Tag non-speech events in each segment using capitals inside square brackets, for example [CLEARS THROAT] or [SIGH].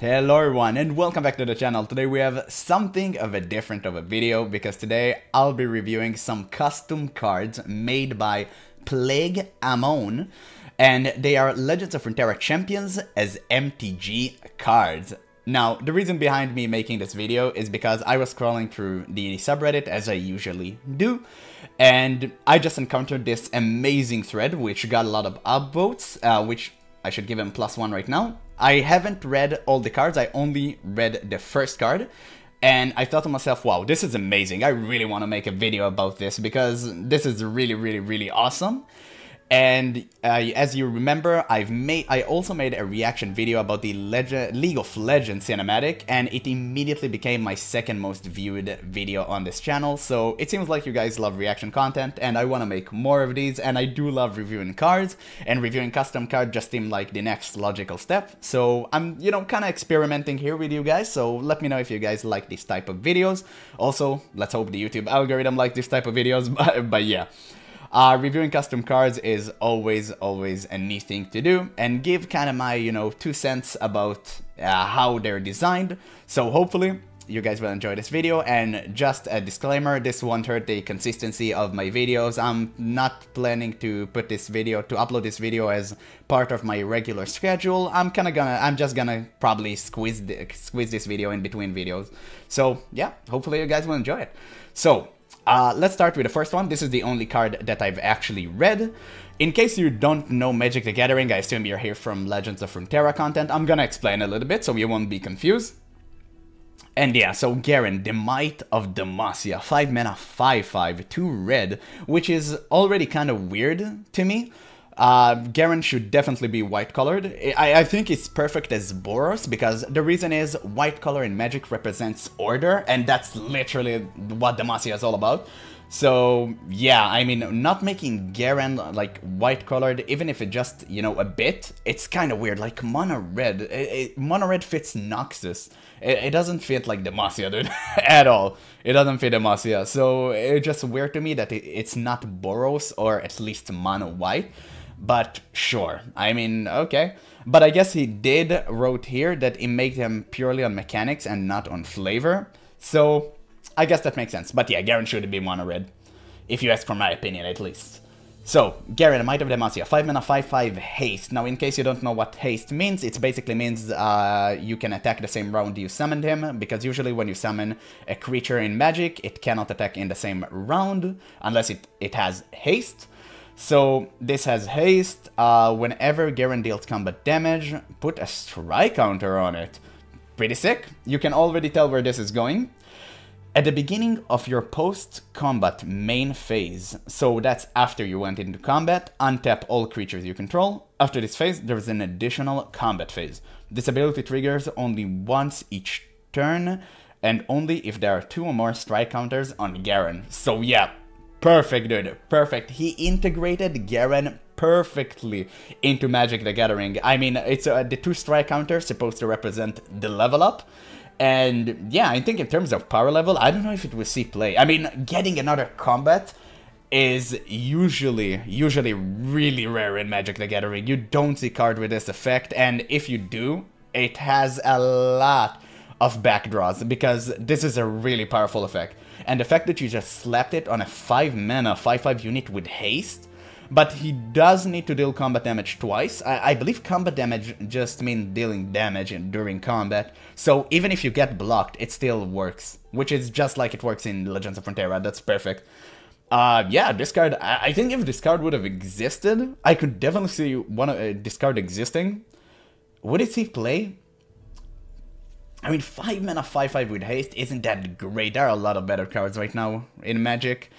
Hello everyone and welcome back to the channel. Today we have something of a different of a video because today I'll be reviewing some custom cards made by Plague Amon and they are Legends of Runeterra champions as MTG cards. Now, the reason behind me making this video is because I was scrolling through the subreddit as I usually do, and I just encountered this amazing thread which got a lot of upvotes, uh, which I should give him plus one right now. I haven't read all the cards, I only read the first card, and I thought to myself, wow, this is amazing. I really want to make a video about this because this is really, really, really awesome. And uh, as you remember, I've made I also made a reaction video about the Leg League of Legends cinematic, and it immediately became my second most viewed video on this channel. So it seems like you guys love reaction content, and I want to make more of these. And I do love reviewing cards, and reviewing custom cards just seemed like the next logical step. So I'm you know kind of experimenting here with you guys. So let me know if you guys like this type of videos. Also, let's hope the YouTube algorithm like this type of videos. [LAUGHS] But, but yeah. Uh, reviewing custom cards is always, always a neat thing to do and give kind of my, you know, two cents about uh, how they're designed. So hopefully you guys will enjoy this video and just a disclaimer this won't hurt the consistency of my videos. I'm not planning to put this video to upload this video as part of my regular schedule. I'm kind of gonna i'm just gonna probably squeeze the, squeeze this video in between videos. So yeah hopefully you guys will enjoy it. So uh, let's start with the first one. This is the only card that I've actually read. In case you don't know Magic the Gathering, I assume you're here from Legends of Runeterra content. I'm gonna explain a little bit so you won't be confused. And yeah, so Garen, the Might of Demacia, 5 mana, 5 5, 2 red, which is already kind of weird to me. Uh, Garen should definitely be white colored. I, I think it's perfect as Boros because the reason is white color in Magic represents order and that's literally what Demacia is all about. So yeah, I mean, not making Garen like white colored, even if it just, you know, a bit, it's kind of weird. Like mono red, it, it, mono red fits Noxus. It, it doesn't fit like Demacia, dude, [LAUGHS] at all. It doesn't fit Demacia. So it's just weird to me that it, it's not Boros or at least mono white. But sure, I mean, okay. But I guess he did wrote here that it made him purely on mechanics and not on flavor. So I guess that makes sense. But yeah, Garen should be mono red. If you ask for my opinion, at least. So, Garen, Might of Demacia, 5 mana, 5 5 haste. Now, in case you don't know what haste means, it basically means uh, you can attack the same round you summoned him, because usually when you summon a creature in Magic, it cannot attack in the same round, unless it, it has haste. So this has haste. Uh, whenever Garen deals combat damage, put a strike counter on it. Pretty sick. You can already tell where this is going. At the beginning of your post-combat main phase, so that's after you went into combat, untap all creatures you control. After this phase, there's an additional combat phase. This ability triggers only once each turn, and only if there are two or more strike counters on Garen. So yeah, Perfect, dude. Perfect. He integrated Garen perfectly into Magic the Gathering. I mean, it's uh, the two strike counters supposed to represent the level up. And yeah, I think in terms of power level, I don't know if it will see play. I mean, getting another combat is usually usually really rare in Magic the Gathering. You don't see card with this effect, and if you do, it has a lot of backdraws because this is a really powerful effect. And the fact that you just slapped it on a 5 mana 5-5 unit with haste, but he does need to deal combat damage twice. I, I believe combat damage just means dealing damage during combat, so even if you get blocked, it still works, which is just like it works in Legends of Runeterra, that's perfect. Uh, yeah, this card, I, I think if this card would have existed, I could definitely see one uh, this card existing. Would it see play? I mean, 5 mana 5 5 with haste isn't that great. There are a lot of better cards right now in Magic.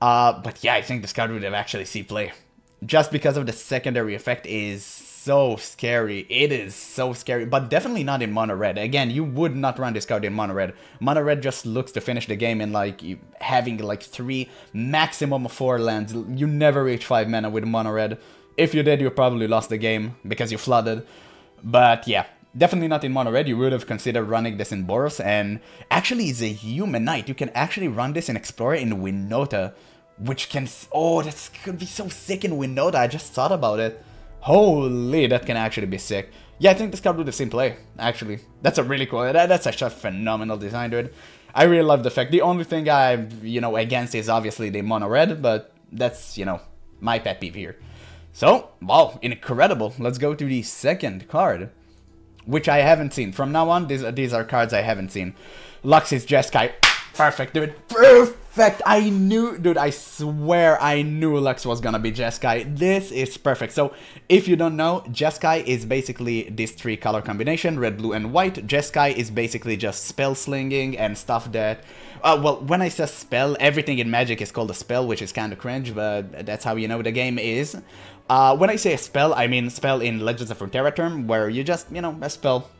Uh, but yeah, I think this card would have actually see play. Just because of the secondary effect is so scary. It is so scary, but definitely not in mono red. Again, you would not run this card in mono red. Mono red just looks to finish the game in like having like three, maximum four lands. You never reach five mana with mono red. If you did, you probably lost the game because you flooded. But yeah, Definitely not in mono red, you would have considered running this in Boros, and actually it's a human knight. You can actually run this in Explorer in Winota, which can... Oh, this could be so sick in Winota, I just thought about it. Holy, that can actually be sick. Yeah, I think this card would have seen play, actually. That's a really cool, that, that's such a phenomenal design, dude. I really love the fact. The only thing I, you know, against is obviously the mono red, but that's, you know, my pet peeve here. So, wow, incredible. Let's go to the second card, which I haven't seen. From now on, these, these are cards I haven't seen. Lux is Jeskai. Perfect, dude. Perfect. I knew, dude, I swear I knew Lux was gonna be Jeskai. This is perfect. So, if you don't know, Jeskai is basically this three color combination, red, blue, and white. Jeskai is basically just spell slinging and stuff that uh, well, when I say spell, everything in Magic is called a spell, which is kind of cringe, but that's how you know the game is. Uh, when I say a spell, I mean spell in Legends of Runeterra term, where you just, you know, a spell.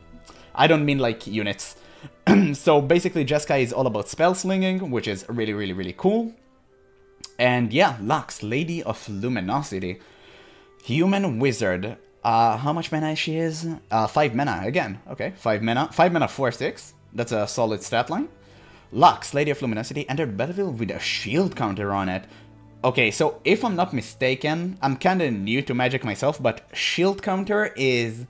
I don't mean like units. [CLEARS THROAT] so basically, Jeskai is all about spell slinging, which is really, really, really cool. And yeah, Lux, Lady of Luminosity. Human Wizard. Uh, how much mana she is? Uh, 5 mana, again. Okay, 5 mana. 5 mana, 4, 6. That's a solid stat line. Lux, Lady of Luminosity, entered battlefield with a shield counter on it. Okay, so if I'm not mistaken, I'm kinda new to Magic myself, but shield counter is...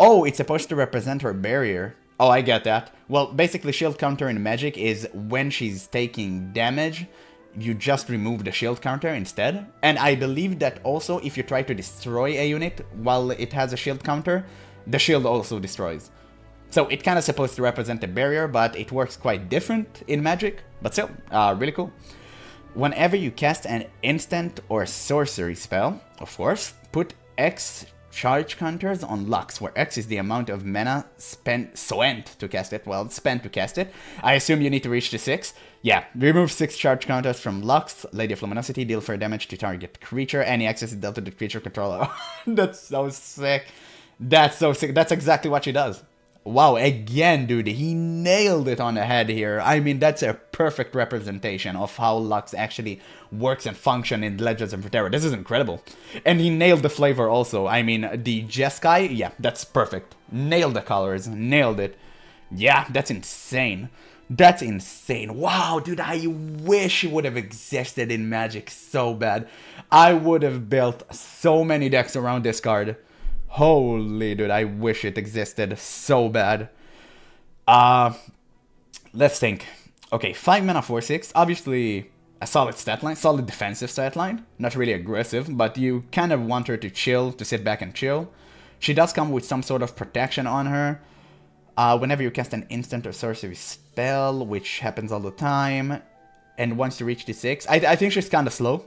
Oh, it's supposed to represent her barrier. Oh, I get that. Well, basically shield counter in Magic is when she's taking damage, you just remove the shield counter instead. And I believe that also if you try to destroy a unit while it has a shield counter, the shield also destroys. So it kind of supposed to represent a barrier, but it works quite different in Magic, but still, uh, really cool. Whenever you cast an instant or sorcery spell, of course, put X charge counters on Lux, where X is the amount of mana spent spent to cast it. Well, spent to cast it. I assume you need to reach the 6. Yeah, remove 6 charge counters from Lux, Lady of Luminosity, deal 4 damage to target creature. Any access dealt to the creature controller. [LAUGHS] That's so sick. That's so sick. That's exactly what she does. Wow, again, dude, he nailed it on the head here. I mean, that's a perfect representation of how Lux actually works and function in Legends of Runeterra. This is incredible. And he nailed the flavor also. I mean, the Jeskai, yeah, that's perfect. Nailed the colors, nailed it. Yeah, that's insane. That's insane. Wow, dude, I wish it would have existed in Magic so bad. I would have built so many decks around this card. Holy dude, I wish it existed so bad. Uh, let's think. Okay, 5 mana 4 6. Obviously, a solid stat line, solid defensive stat line. Not really aggressive, but you kind of want her to chill, to sit back and chill. She does come with some sort of protection on her. Uh, whenever you cast an instant or sorcery spell, which happens all the time, and once you reach the 6, I, I think she's kind of slow.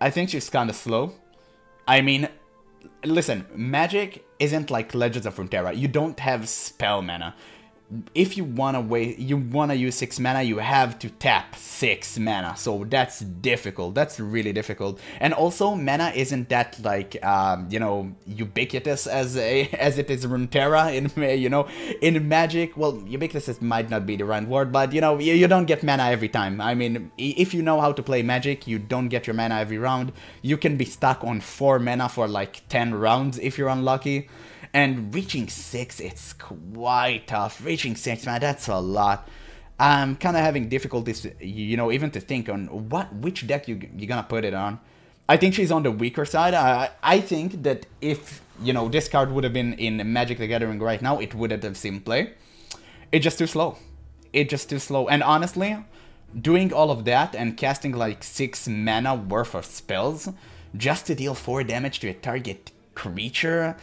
I think she's kind of slow. I mean, listen, magic isn't like Legends of Runeterra. You don't have spell mana if you wanna wait, you wanna use six mana, you have to tap six mana. So that's difficult. That's really difficult. And also, mana isn't that like um, you know ubiquitous as a, [LAUGHS] as it is Runeterra in [LAUGHS] you know in Magic. Well, ubiquitous might not be the right word, but you know you, you don't get mana every time. I mean, if you know how to play Magic, you don't get your mana every round. You can be stuck on four mana for like ten rounds if you're unlucky. And reaching 6, it's quite tough. Reaching 6, man, that's a lot. I'm kind of having difficulties, you know, even to think on what which deck you, you're gonna put it on. I think she's on the weaker side. I, I think that if, you know, this card would have been in Magic the Gathering right now, it wouldn't have seen play. It's just too slow. It's just too slow. And honestly, doing all of that and casting like 6 mana worth of spells just to deal 4 damage to a target creature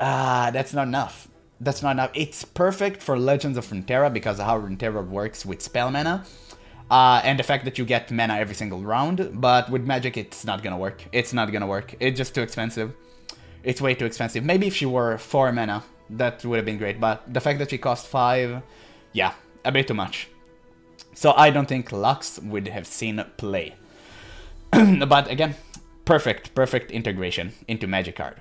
Ah, that's not enough. That's not enough. It's perfect for Legends of Runeterra because of how Runeterra works with spell mana. Uh, and the fact that you get mana every single round, but with Magic it's not gonna work. It's not gonna work. It's just too expensive. It's way too expensive. Maybe if she were 4 mana, that would have been great, but the fact that she cost 5, yeah, a bit too much. So I don't think Lux would have seen play. [CLEARS THROAT] but again, perfect, perfect integration into Magic card.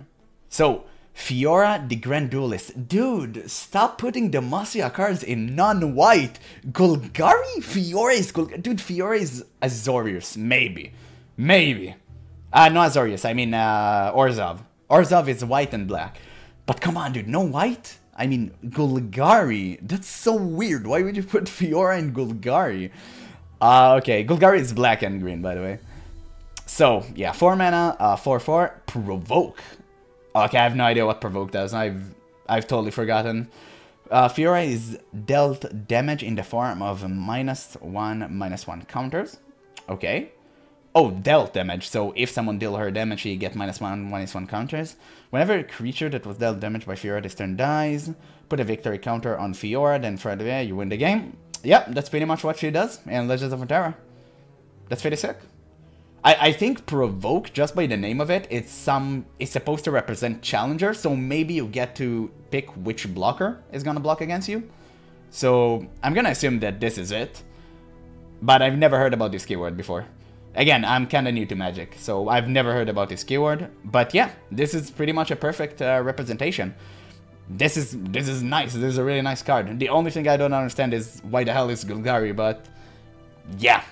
So, Fiora the Grand Duelist. Dude, stop putting Demacia cards in non-white. Golgari? Fiora is Gul Dude, Fiora is Azorius. Maybe. Maybe. Uh, no Azorius, I mean uh, Orzhov. Orzhov is white and black. But come on, dude, no white? I mean, Golgari. That's so weird. Why would you put Fiora in Golgari? Uh, okay, Golgari is black and green, by the way. So, yeah, 4 mana, uh, 4 4, Provoke. Okay, I have no idea what provoked does. I've I've totally forgotten. Uh, Fiora is dealt damage in the form of minus one, minus one counters. Okay. Oh, dealt damage. So if someone deal her damage, she get minus one, minus one counters. Whenever a creature that was dealt damage by Fiora this turn dies, put a victory counter on Fiora, then for you win the game. Yep, that's pretty much what she does in Legends of Terra. That's pretty sick. I, I think provoke, just by the name of it, it's some it's supposed to represent challenger, so maybe you get to pick which blocker is gonna block against you. So I'm gonna assume that this is it. But I've never heard about this keyword before. Again, I'm kinda new to Magic, so I've never heard about this keyword. But yeah, this is pretty much a perfect uh, representation. This is this is nice. This is a really nice card. The only thing I don't understand is why the hell is Golgari, but yeah,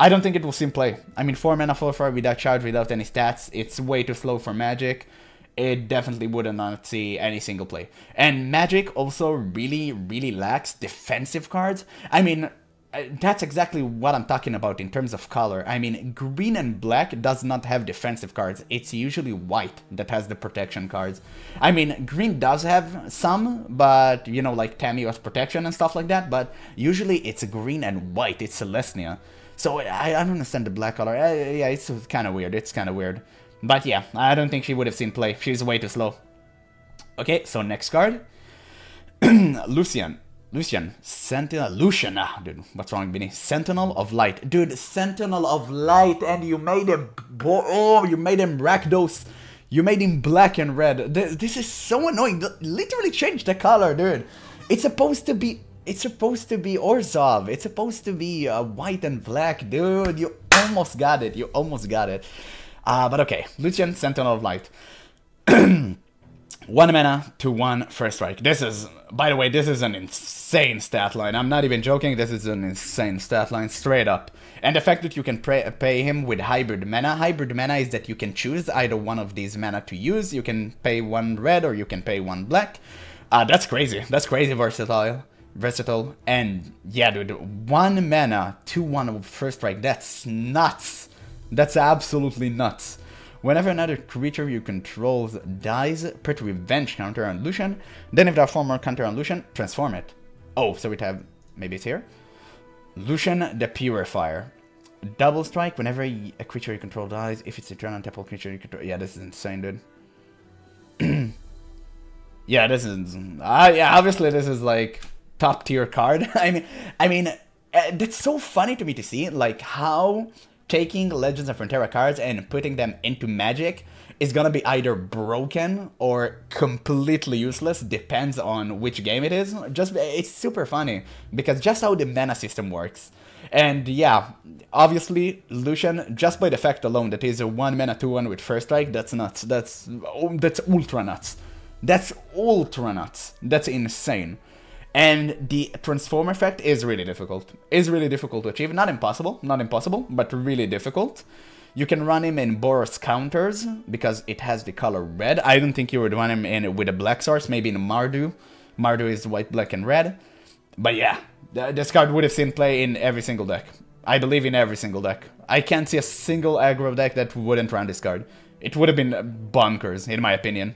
I don't think it will seem play. I mean, 4 mana 4 4 without charge, without any stats, it's way too slow for Magic. It definitely would not see any single play. And Magic also really, really lacks defensive cards. I mean, uh, that's exactly what I'm talking about in terms of color. I mean, green and black does not have defensive cards. It's usually white that has the protection cards. I mean, green does have some, but, you know, like Tamiyo's protection and stuff like that, but usually it's green and white. It's Selesnya. So I, I don't understand the black color. Uh, yeah, it's kind of weird. It's kind of weird. But yeah, I don't think she would have seen play. She's way too slow. Okay, so next card. [CLEARS THROAT] Lucian. Lucian. Sentinel. Lucian. Ah, dude, what's wrong, Vinny? Sentinel of Light. Dude, Sentinel of Light, and you made him... Oh, you made him Rakdos. You made him black and red. This is so annoying. Literally changed the color, dude. It's supposed to be it's supposed to be Orzhov. It's supposed to be uh, white and black, dude. You almost got it. You almost got it. Uh, but okay, Lucian, Sentinel of Light. [CLEARS THROAT] one mana to one first strike. This is, by the way, this is an insane stat line. I'm not even joking. This is an insane stat line, straight up. And the fact that you can pay, pay him with hybrid mana. Hybrid mana is that you can choose either one of these mana to use. You can pay one red or you can pay one black. Uh, that's crazy. That's crazy versatile versatile, and yeah, dude, one mana, 2-1 first strike, that's nuts. That's absolutely nuts. Whenever another creature you control dies, put Revenge counter on Lucian, then if that more counter on Lucian, transform it. Oh, so we'd have, maybe it's here? Lucian the Purifier. Double strike whenever a creature you control dies, if it's a turn on temple creature you control. Yeah, this is insane, dude. [CLEARS THROAT] yeah, this is. Uh, yeah, obviously this is like top tier card. [LAUGHS] I mean, I mean, uh, it's so funny to me to see like how taking Legends of Runeterra cards and putting them into Magic is gonna be either broken or completely useless. Depends on which game it is. Just it's super funny because just how the mana system works. And yeah, obviously Lucian, just by the fact alone that he's a one mana two one with first strike, that's nuts. That's that's ultra nuts. That's ultra nuts. That's insane. And the transform effect is really difficult. Is really difficult to achieve. Not impossible, not impossible, but really difficult. You can run him in Boros counters because it has the color red. I don't think you would run him in with a black source, maybe in Mardu. Mardu is white, black, and red. But yeah, this card would have seen play in every single deck. I believe in every single deck. I can't see a single aggro deck that wouldn't run this card. It would have been bonkers, in my opinion.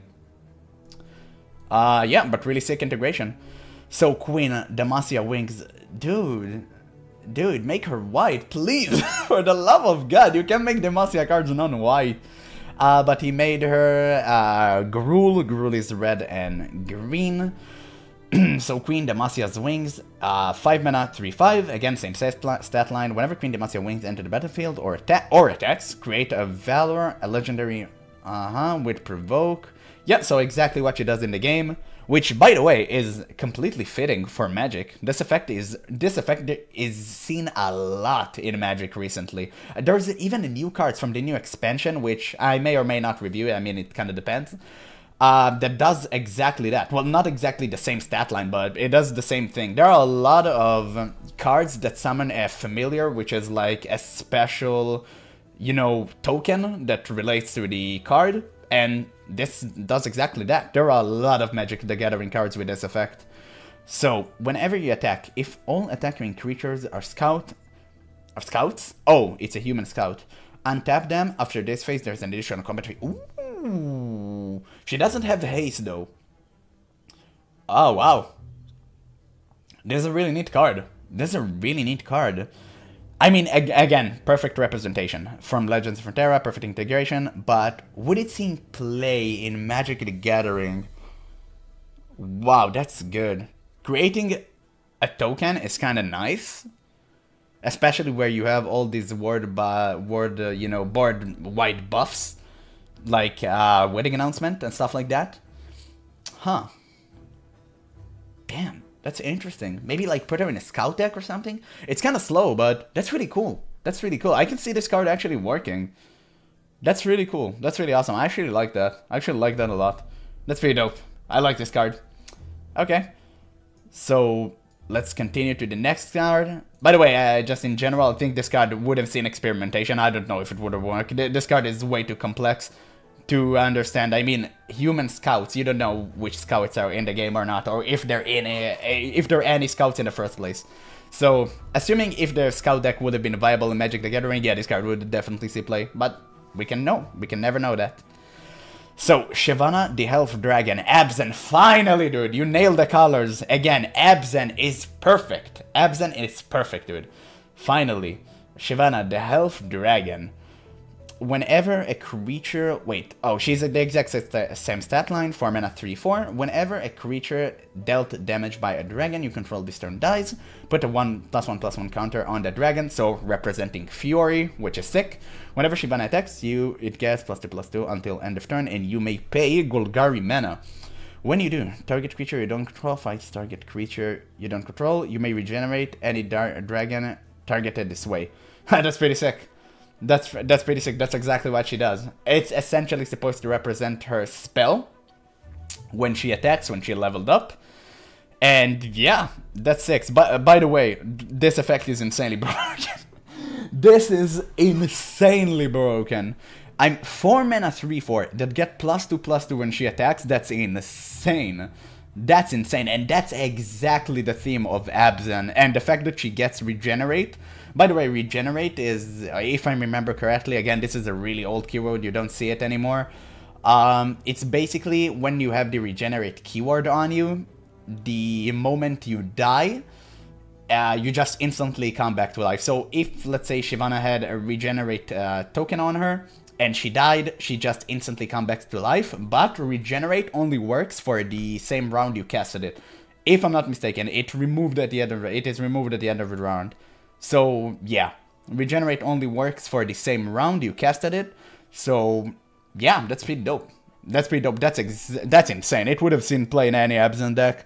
Uh, yeah, but really sick integration. So Quinn Demacia Wings, dude, dude, make her white, please, [LAUGHS] for the love of God. You can make Demacia cards non-white. Uh, but he made her uh, Gruul. Gruul is red and green. [CLEARS THROAT] so Quinn Demacia's Wings, uh, 5 mana, 3-5. Again, same stat line. Whenever Quinn Demacia Wings enter the battlefield or, atta or attacks, create a Valor, a legendary, uh-huh, with Provoke. Yeah, so exactly what she does in the game which by the way is completely fitting for magic. This effect is this effect is seen a lot in magic recently. There's even new cards from the new expansion which i may or may not review. I mean it kind of depends. Uh, that does exactly that. Well, not exactly the same stat line, but it does the same thing. There are a lot of cards that summon a familiar, which is like a special, you know, token that relates to the card, and this does exactly that. There are a lot of Magic the Gathering cards with this effect. So, whenever you attack, if all attacking creatures are scout, are scouts? Oh, it's a human scout. Untap them. After this phase, there's an additional combat tree. Ooh. She doesn't have haste though. Oh, wow. This is a really neat card. This is a really neat card. I mean, ag again, perfect representation from Legends of Runeterra, perfect integration, but would it see play in Magic the Gathering? Wow, that's good. Creating a token is kind of nice, especially where you have all these word, word uh, you know, board white buffs, like uh, wedding announcement and stuff like that. Huh. Damn. That's interesting. Maybe like put her in a scout deck or something. It's kind of slow, but that's really cool. That's really cool. I can see this card actually working. That's really cool. That's really awesome. I actually like that. I actually like that a lot. That's pretty dope. I like this card. Okay. So let's continue to the next card. By the way, uh, just in general, I think this card would have seen experimentation. I don't know if it would have worked. This card is way too complex to understand. I mean, human scouts, you don't know which scouts are in the game or not, or if they're in a, if there are any scouts in the first place. So, assuming if the scout deck would have been viable in Magic the Gathering, yeah, this card would definitely see play, but we can know. We can never know that. So, Shyvana, the Half-Dragon, Abzan, finally, dude, you nailed the colors. Again, Abzan is perfect. Abzan is perfect, dude. Finally, Shyvana, the Half-Dragon whenever a creature... Wait, oh, she's the exact same stat line, 4 mana 3-4. Whenever a creature dealt damage by a dragon you control this turn dies, put a 1 plus 1 plus 1 counter on the dragon, so representing Fury, which is sick. Whenever Shyvana attacks you, it gets plus 2 plus 2 until end of turn, and you may pay Golgari mana. When you do, target creature you don't control fights target creature you don't control, you may regenerate any dragon targeted this way. [LAUGHS] That's pretty sick. That's that's pretty sick. That's exactly what she does. It's essentially supposed to represent her spell when she attacks, when she leveled up. And yeah, that's six. But uh, by the way, this effect is insanely [LAUGHS] broken. this is insanely broken. I'm 4 mana 3 4 that get plus 2 plus 2 when she attacks. That's insane. That's insane. And that's exactly the theme of Abzan. And the fact that she gets regenerate by the way, regenerate is, if I remember correctly, again, this is a really old keyword, you don't see it anymore. Um, it's basically when you have the regenerate keyword on you, the moment you die, uh, you just instantly come back to life. So if, let's say, Shyvana had a regenerate uh, token on her, and she died, she just instantly come back to life, but regenerate only works for the same round you casted it. If I'm not mistaken, it removed at the end of it is removed at the end of the round. So yeah, regenerate only works for the same round you casted it. So yeah, that's pretty dope. That's pretty dope. That's that's insane. It would have seen play in any Abzan deck.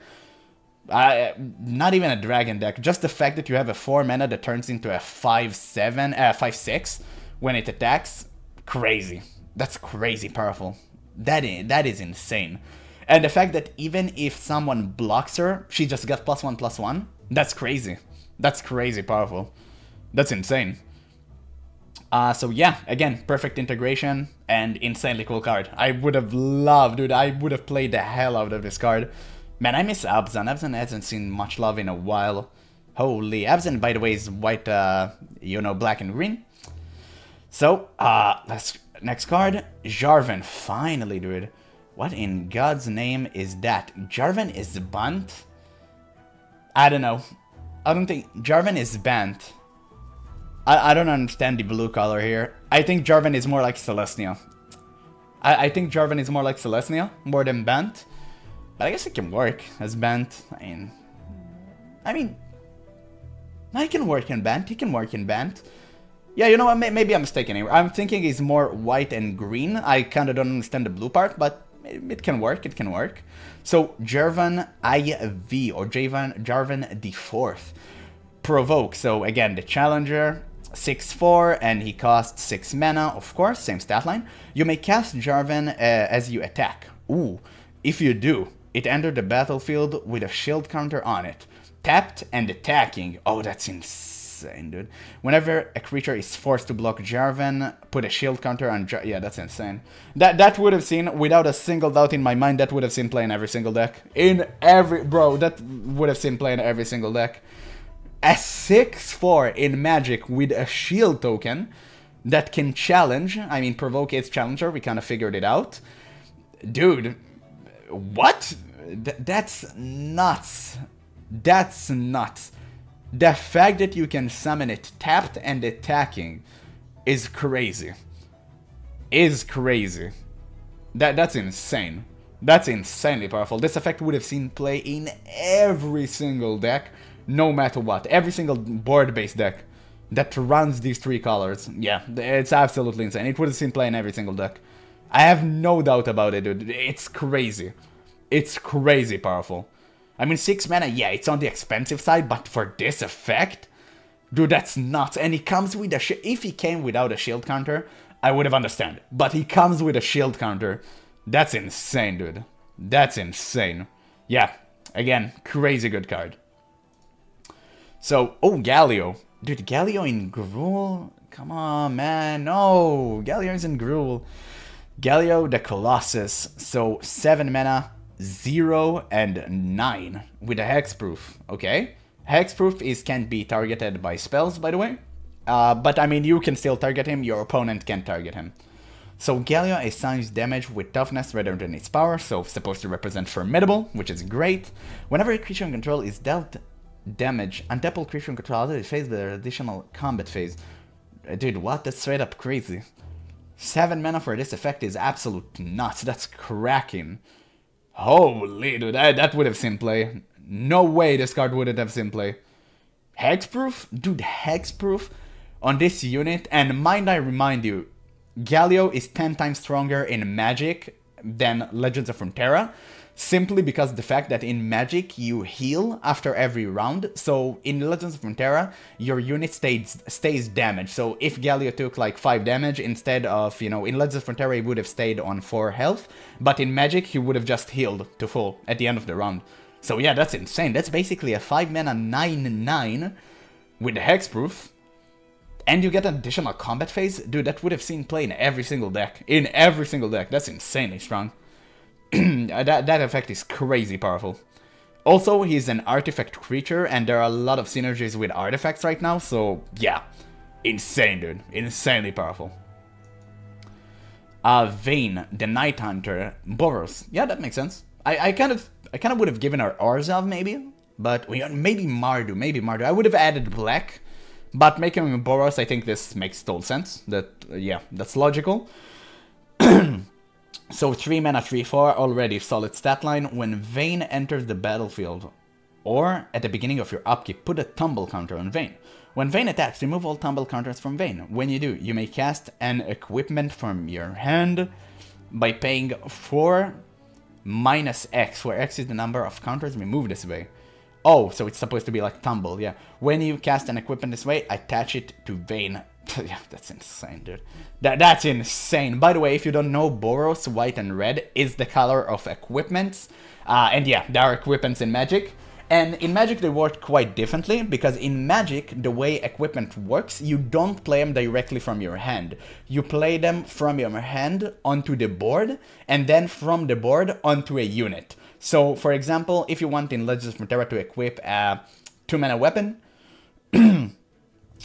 Uh, not even a dragon deck. Just the fact that you have a 4 mana that turns into a 5-7, uh, 5-6 when it attacks, crazy. That's crazy powerful. That is, that is insane. And the fact that even if someone blocks her, she just got plus 1, plus 1, that's crazy. That's crazy powerful. That's insane. Uh, so yeah, again, perfect integration and insanely cool card. I would have loved, dude, I would have played the hell out of this card. Man, I miss Abzan. Abzan hasn't seen much love in a while. Holy, Abzan, by the way, is white, uh, you know, black and green. So, uh, let's, next card, Jarvan, finally, dude. What in God's name is that? Jarvan is Bant? I don't know. I don't think Jarvan is Bant. I, I don't understand the blue color here. I think Jarvan is more like Selesnya. I, I think Jarvan is more like Selesnya, more than Bant. But I guess it can work as Bant. I mean, I mean, I can work in Bant. He can work in Bant. Yeah, you know what? Maybe I'm mistaken. I'm thinking he's more white and green. I kind of don't understand the blue part, but it can work. It can work. So Jarvan IV or Jarvan Jarvan the fourth provoke. So again, the challenger 6-4 and he costs 6 mana, of course, same stat line. You may cast Jarvan uh, as you attack. Ooh, if you do, it enters the battlefield with a shield counter on it. Tapped and attacking. Oh, that's insane insane, dude. Whenever a creature is forced to block Jarvan, put a shield counter on Jar Yeah, that's insane. That that would have seen, without a single doubt in my mind, that would have seen play in every single deck. In every... Bro, that would have seen play in every single deck. A 6-4 in Magic with a shield token that can challenge. I mean, provoke its challenger, we kind of figured it out. Dude, what? Th that's nuts. That's nuts. The fact that you can summon it tapped and attacking is crazy. Is crazy. That That's insane. That's insanely powerful. This effect would have seen play in every single deck, no matter what. Every single board-based deck that runs these three colors. Yeah, it's absolutely insane. It would have seen play in every single deck. I have no doubt about it, dude. It's crazy. It's crazy powerful. I mean, 6 mana, uh, yeah, it's on the expensive side, but for this effect? Dude, that's nuts. And he comes with a If he came without a shield counter, I would have understood. But he comes with a shield counter. That's insane, dude. That's insane. Yeah, again, crazy good card. So, oh, Galio. Dude, Galio in Gruul? Come on, man. No, Galio's in Gruul. Galio the Colossus. So, 7 mana, 0 and 9 with a hexproof, okay? Hexproof is can't be targeted by spells, by the way. Uh, but I mean, you can still target him, your opponent can target him. So Galio assigns damage with toughness rather than its power, so supposed to represent formidable, which is great. Whenever a creature in control is dealt damage, untap all creature in control other phase with an additional combat phase. Dude, what? That's straight up crazy. 7 mana for this effect is absolute nuts, that's cracking. Holy dude, that, that would have seen play. No way this card wouldn't have seen play. Hexproof? Dude, Hexproof on this unit, and mind I remind you, Galio is 10 times stronger in Magic than Legends of Runeterra, simply because the fact that in Magic you heal after every round, so in Legends of Runeterra, your unit stays, stays damaged, so if Galio took like 5 damage, instead of, you know, in Legends of Runeterra he would have stayed on 4 health, but in Magic he would have just healed to full at the end of the round. So yeah, that's insane, that's basically a 5 mana 9-9 with the Hexproof, and you get an additional combat phase, dude, that would have seen play in every single deck. In every single deck. That's insanely strong. [CLEARS THROAT] that, that effect is crazy powerful. Also, he's an artifact creature, and there are a lot of synergies with artifacts right now, so yeah. Insane, dude. Insanely powerful. Uh, Vayne, the Night Hunter, Boros. Yeah, that makes sense. I, I kind of I kind of would have given her Orzhov, maybe, but maybe Mardu, maybe Mardu. I would have added Black, but making Boros, I think this makes total sense. That, uh, yeah, that's logical. [CLEARS THROAT] so 3 mana 3 4, already solid stat line. When Vayne enters the battlefield, or at the beginning of your upkeep, put a tumble counter on Vayne. When Vayne attacks, remove all tumble counters from Vayne. When you do, you may cast an equipment from your hand by paying 4 minus X, where X is the number of counters removed this way. Oh, so it's supposed to be like tumble, yeah. When you cast an equipment this way, attach it to Vayne. [LAUGHS] yeah, that's insane, dude. That That's insane. By the way, if you don't know, Boros, white and red, is the color of equipments. Uh, and yeah, there are equipments in Magic. And in Magic they work quite differently, because in Magic, the way equipment works, you don't play them directly from your hand. You play them from your hand onto the board, and then from the board onto a unit. So, for example, if you want in Legends of Runeterra to equip a 2 mana weapon, [CLEARS THROAT]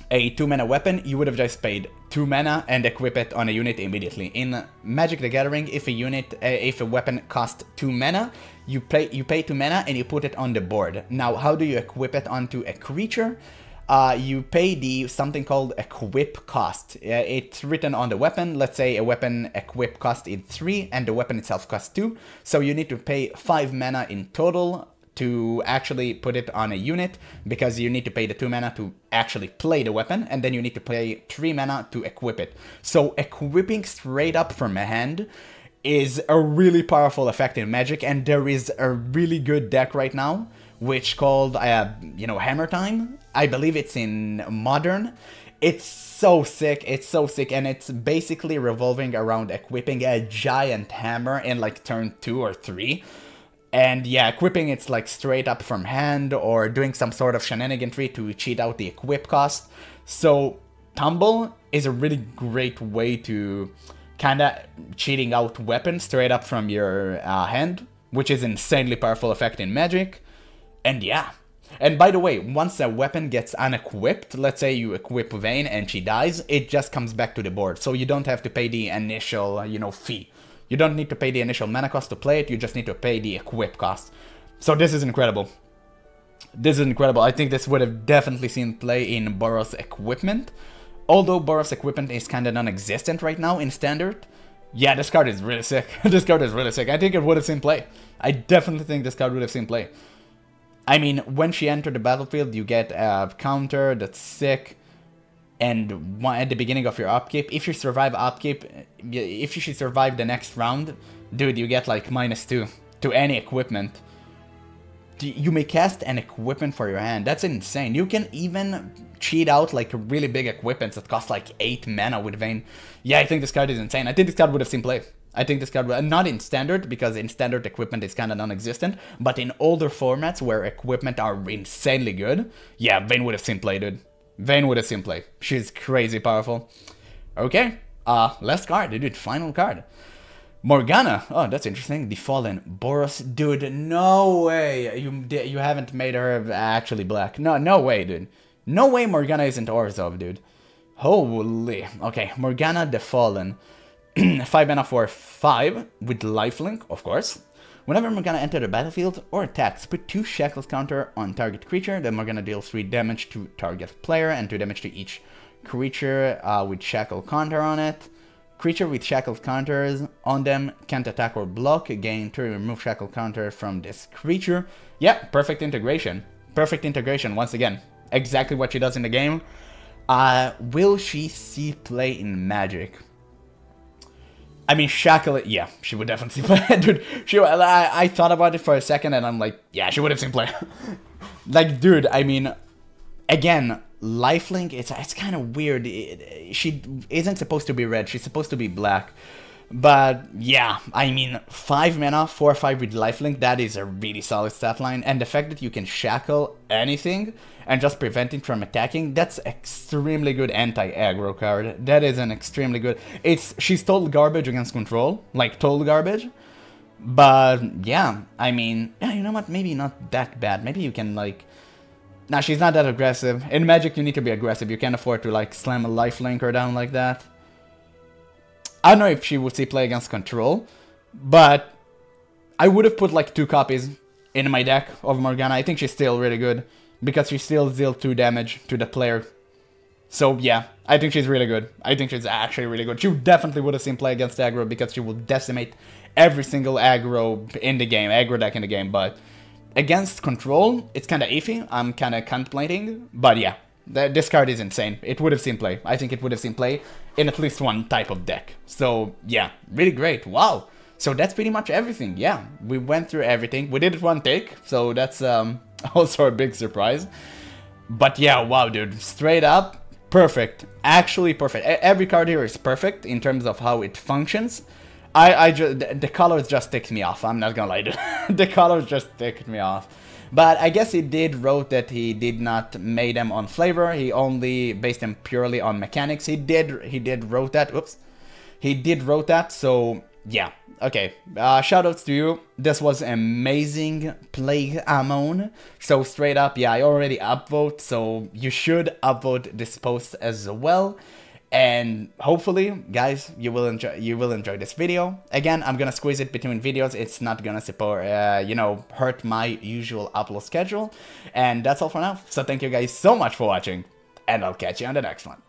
a 2 mana weapon, you would have just paid 2 mana and equip it on a unit immediately. In Magic the Gathering, if a unit, uh, if a weapon costs 2 mana, you pay, you pay 2 mana and you put it on the board. Now, how do you equip it onto a creature? uh, you pay the something called equip cost. It's written on the weapon. Let's say a weapon equip cost is 3 and the weapon itself costs 2. So you need to pay 5 mana in total to actually put it on a unit because you need to pay the 2 mana to actually play the weapon and then you need to pay 3 mana to equip it. So equipping straight up from a hand is a really powerful effect in Magic and there is a really good deck right now which called, uh, you know, Hammer Time. I believe it's in Modern. It's so sick, it's so sick, and it's basically revolving around equipping a giant hammer in like turn 2 or 3. And yeah, equipping it's like straight up from hand or doing some sort of shenaniganry to cheat out the equip cost. So Tumble is a really great way to kinda cheating out weapons straight up from your uh, hand, which is insanely powerful effect in Magic. And yeah. And by the way, once a weapon gets unequipped, let's say you equip Vayne and she dies, it just comes back to the board. So you don't have to pay the initial, you know, fee You don't need to pay the initial mana cost to play it, you just need to pay the equip cost. So this is incredible. This is incredible. I think this would have definitely seen play in Boros equipment. Although Boros equipment is kind of non-existent right now in standard. Yeah, this card is really sick. [LAUGHS] this card is really sick. I think it would have seen play. I definitely think this card would have seen play. I mean, when she entered the battlefield, you get a counter that's sick. And at the beginning of your upkeep, if you survive upkeep, if you should survive the next round, dude, you get like minus two to any equipment you may cast an equipment for your hand. That's insane. You can even cheat out like really big equipments that cost like 8 mana with Vayne. Yeah, I think this card is insane. I think this card would have seen play. I think this card, would, not in standard, because in standard equipment is kind of non-existent, but in older formats where equipment are insanely good, yeah, Vayne would have seen play, dude. Vayne would have seen play. She's crazy powerful. Okay, uh, last card, dude, final card. Morgana. Oh, that's interesting. The Fallen. Boros. Dude, no way. You you haven't made her actually black. No, no way, dude. No way Morgana isn't Orzhov, dude. Holy. Okay, Morgana the Fallen. [CLEARS THROAT] 5 mana for 5 with lifelink, of course. Whenever Morgana enters the battlefield or attacks, put 2 Shackles counter on target creature, then Morgana deals 3 damage to target player and 2 damage to each creature uh, with Shackle counter on it. Creature with shackled counters on them can't attack or block. Gain to remove shackle counter from this creature. Yeah, perfect integration. Perfect integration once again. Exactly what she does in the game. Uh, will she see play in Magic? I mean, Shackle, yeah, she would definitely [LAUGHS] play. dude, she, I, I thought about it for a second and I'm like, yeah, she would have seen play. [LAUGHS] like, dude, I mean, again, lifelink it's it's kind of weird it, she isn't supposed to be red she's supposed to be black but yeah i mean five mana four or five with lifelink that is a really solid stat line and the fact that you can shackle anything and just prevent it from attacking that's extremely good anti-aggro card that is an extremely good it's she's total garbage against control like total garbage but yeah i mean yeah you know what maybe not that bad maybe you can like now she's not that aggressive. In Magic, you need to be aggressive. You can't afford to like slam a lifelinker down like that. I don't know if she would see play against control, but I would have put like two copies in my deck of Morgana. I think she's still really good because she still deals 2 damage to the player. So yeah, I think she's really good. I think she's actually really good. She definitely would have seen play against aggro because she will decimate every single aggro in the game, aggro deck in the game, but Against control, it's kind of iffy. I'm kind of contemplating, but yeah, this card is insane. It would have seen play. I think it would have seen play in at least one type of deck. So yeah, really great. Wow. So that's pretty much everything. Yeah, we went through everything. We did it one take, so that's um, [LAUGHS] also a big surprise. But yeah, wow, dude, straight up, perfect. Actually perfect. Every card here is perfect in terms of how it functions. I, I just, the, colors just ticked me off. I'm not gonna lie. [LAUGHS] the colors just ticked me off. But I guess he did wrote that he did not made them on flavor. He only based them purely on mechanics. He did he did wrote that. Oops. He did wrote that. So yeah. Okay. Uh, shoutouts to you. This was amazing Plague Amon. So straight up, yeah, I already upvote. So you should upvote this post as well and hopefully guys you will enjoy you will enjoy this video. Again i'm gonna squeeze it between videos. It's not gonna support uh, you know hurt my usual upload schedule. And that's all for now. So thank you guys so much for watching. And i'll catch you on the next one